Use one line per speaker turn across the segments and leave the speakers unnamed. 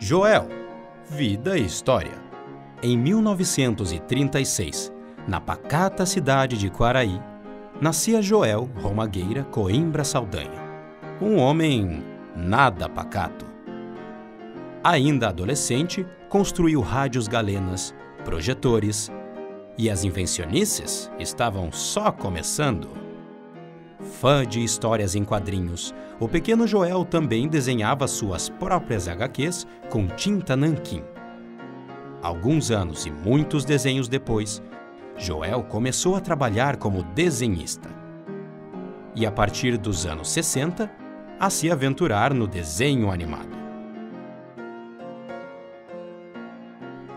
Joel, Vida e História. Em 1936, na pacata cidade de Quaraí, nascia Joel Romagueira Coimbra Saldanha, um homem nada pacato. Ainda adolescente, construiu rádios galenas, projetores, e as invencionices estavam só começando. Fã de histórias em quadrinhos, o pequeno Joel também desenhava suas próprias HQs com tinta nanquim. Alguns anos e muitos desenhos depois, Joel começou a trabalhar como desenhista. E a partir dos anos 60, a se aventurar no desenho animado.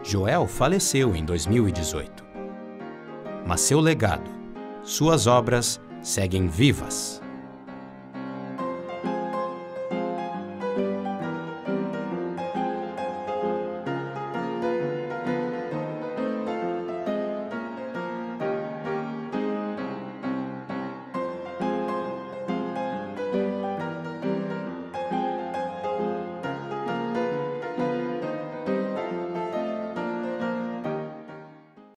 Joel faleceu em 2018. Mas seu legado, suas obras seguem vivas.